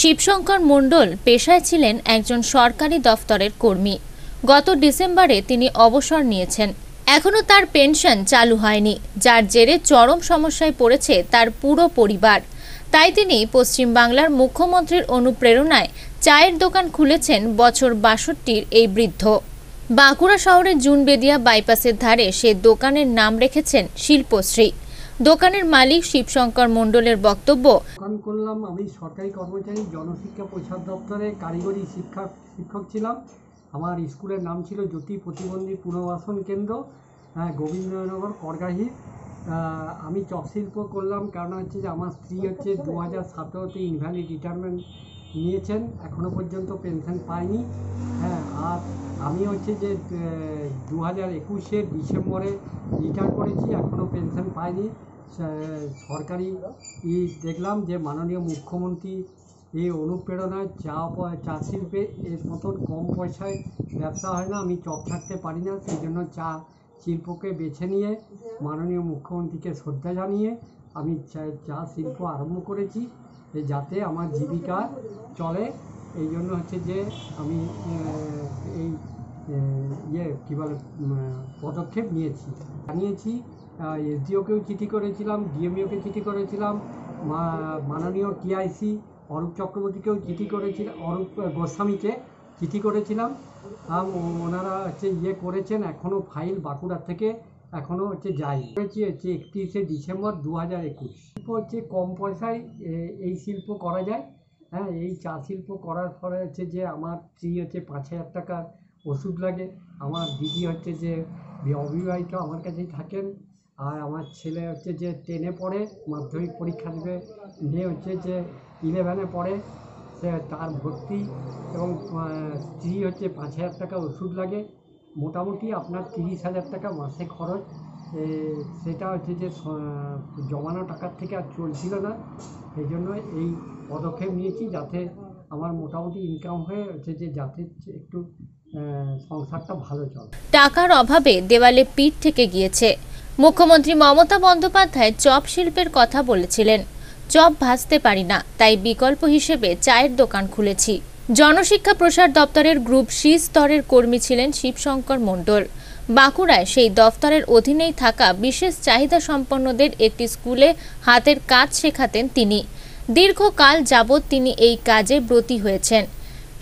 শিবশঙ্কর মণ্ডল পেশায় ছিলেন একজন সরকারি দফতরের কর্মী। গত ডিসেম্বরে তিনি অবসর নিয়েছেন। এখনও তার পেনশন চালু হয়নি, যার জেরে চরম সমস্যায় পড়েছে তার পুরো পরিবার। তাই তিনি পশ্চিমবাংলার মুখ্যমন্ত্রীর অনুপ্রেরণায় চায়ের দোকান খুলেছেন বছর বাষট্টির এই বৃদ্ধ। বাঁকুড়া শহরের জুনবেদিয়া বাইপাসের ধারে সে দোকানের নাম রেখেছেন শিল্পশ্রী। দোকানের মালিক শিবশঙ্কর মণ্ডলের বক্তব্য। দোকান করলাম আমি সরকারি কর্মচারী, জনশিক্ষা প্রসাদ দপ্তরে কারিগরি শিক্ষা, শিক্ষক ছিলাম। আমার স্কুলের নাম ছিল জ্যোতি প্রতিবন্ধী পুনর্বাসন কেন্দ্র গোবিন্দনগর করগাহি আমি চপ শিল্প করলাম, কারণ হচ্ছে যে আমার স্ত্রী হচ্ছে দু হাজার সতেরোতে ইনভ্যালিড রিটায়ারমেন্ট নিয়েছেন এখনও পর্যন্ত পেনশন পাইনি। হ্যাঁ আর আমি হচ্ছে যে দু হাজার একুশে ডিসেম্বরে রিটায়ার করেছি এখনও পেনশন পাইনি। সরকারি ই দেখলাম যে, মাননীয় মুখ্যমন্ত্রী এই অনুপ্রেরণায় চা চা শিল্পে এর মতন কম পয়সায় ব্যবসা হয় না, আমি চপ ছাড়তে পারি না, সেই জন্য চা শিল্পকে বেছে নিয়ে মাননীয় মুখ্যমন্ত্রীকে শ্রদ্ধা জানিয়ে আমি চা চা শিল্প আরম্ভ করেছি। যাতে আমার জীবিকা চলে, এই জন্য হচ্ছে যে আমি এই ইয়ে কী বলে পদক্ষেপ নিয়েছি। জানিয়েছি এসডিওকেও চিঠি করেছিলাম ডিএমইওকে চিঠি করেছিলাম মাননীয় টিআইসি অরূপ চক্রবর্তীকেও চিঠি করেছিলাম অরূপ গোস্বামীকে চিঠি করেছিলাম। ওনারা হচ্ছে ইয়ে করেছেন এখনও ফাইল বাঁকুড়া থেকে এখনও হচ্ছে যাই করেছি হচ্ছে একত্রিশে ডিসেম্বর দু হাজার একুশ। শিল্প হচ্ছে কম পয়সায় এই শিল্প করা যায়। হ্যাঁ এই চা শিল্প করার ফলে হচ্ছে যে আমার স্ত্রী হচ্ছে পাঁচ হাজার টাকার ওষুধ লাগে। আমার দিদি হচ্ছে যে অবিবাহিত আমার কাছেই থাকেন। আর আমার ছেলে হচ্ছে যে টেনে পড়ে, মাধ্যমিক পরীক্ষা দেবে মেয়ে হচ্ছে যে ইলেভেনে পড়ে। সে তার ভর্তি এবং স্ত্রী হচ্ছে পাঁচ হাজার টাকা ওষুধ লাগে। মোটামুটি আপনার তিরিশ হাজার টাকা মাসে খরচ। সেটা হচ্ছে যে জমানো টাকার থেকে আর চলছিল না। সেই জন্য এই পদক্ষেপ নিয়েছি যাতে আমার মোটামুটি ইনকাম হয়ে হচ্ছে যে, যাতে একটু সংসারটা ভালো চলে। টাকার অভাবে দেওয়ালে পিঠ থেকে গিয়েছে। মুখ্যমন্ত্রী মমতা বন্দ্যোপাধ্যায় চপ শিল্পের কথা বলেছিলেন। চপ ভাজতে পারি না, তাই বিকল্প হিসেবে চায়ের দোকান খুলেছি। জনশিক্ষা প্রসার দপ্তরের গ্রুপ সি স্তরের কর্মী ছিলেন শিবশঙ্কর মণ্ডল। বাঁকুড়ায় সেই দফতরের অধীনেই থাকা বিশেষ চাহিদা সম্পন্নদের একটি স্কুলে হাতের কাজ শেখাতেন তিনি। দীর্ঘকাল যাবৎ তিনি এই কাজে ব্রতী হয়েছেন।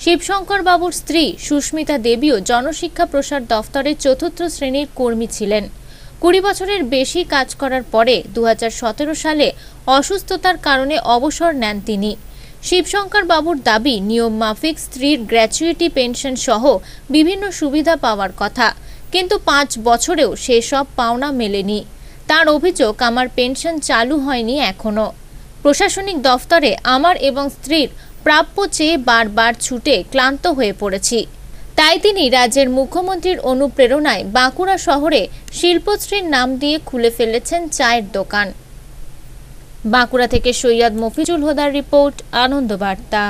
শিবশঙ্কর বাবুর স্ত্রী সুস্মিতা দেবীও জনশিক্ষা প্রসার দফতরের চতুর্থ শ্রেণির কর্মী ছিলেন। কুড়ি বছরের বেশি কাজ করার পরে দুহাজার সতেরো সালে অসুস্থতার কারণে অবসর নেন তিনি। শিবশঙ্কর বাবুর দাবি, নিয়ম মাফিক, স্ত্রীর গ্র্যাচুইটি পেনশন সহ বিভিন্ন সুবিধা পাওয়ার কথা। কিন্তু পাঁচ বছরেও সেসব পাওনা মেলেনি। তার অভিযোগ, আমার পেনশন চালু হয়নি এখনও প্রশাসনিক দফতরে আমার এবং স্ত্রীর প্রাপ্য চেয়ে বারবার ছুটে ক্লান্ত হয়ে পড়েছি। তাই তিনি রাজ্যের মুখ্যমন্ত্রীর অনুপ্রেরণায় বাঁকুড়া শহরে শিল্পশ্রীর নাম দিয়ে খুলে ফেলেছেন চায়ের দোকান। বাঁকুড়া থেকে সৈয়দ মফিজুল হোদার রিপোর্ট আনন্দবার্তা।